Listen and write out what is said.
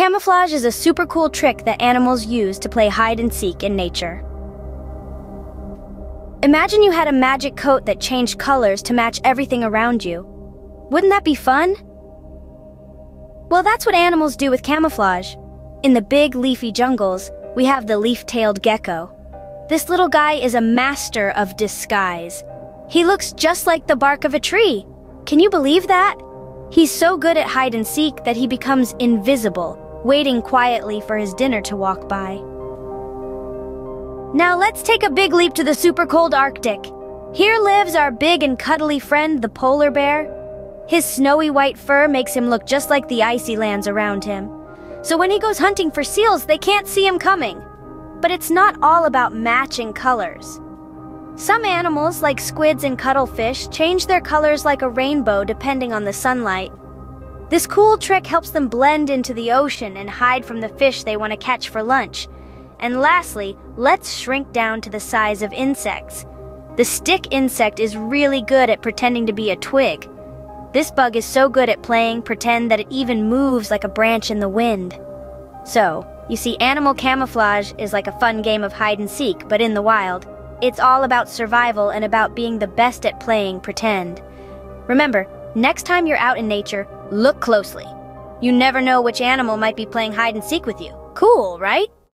Camouflage is a super cool trick that animals use to play hide and seek in nature. Imagine you had a magic coat that changed colors to match everything around you. Wouldn't that be fun? Well, that's what animals do with camouflage. In the big leafy jungles, we have the leaf-tailed gecko. This little guy is a master of disguise. He looks just like the bark of a tree. Can you believe that? He's so good at hide and seek that he becomes invisible, waiting quietly for his dinner to walk by. Now let's take a big leap to the super cold Arctic. Here lives our big and cuddly friend, the polar bear. His snowy white fur makes him look just like the icy lands around him. So when he goes hunting for seals, they can't see him coming. But it's not all about matching colors. Some animals, like squids and cuttlefish, change their colors like a rainbow depending on the sunlight. This cool trick helps them blend into the ocean and hide from the fish they want to catch for lunch. And lastly, let's shrink down to the size of insects. The stick insect is really good at pretending to be a twig. This bug is so good at playing pretend that it even moves like a branch in the wind. So, you see, animal camouflage is like a fun game of hide and seek, but in the wild. It's all about survival and about being the best at playing pretend. Remember, next time you're out in nature, look closely. You never know which animal might be playing hide and seek with you. Cool, right?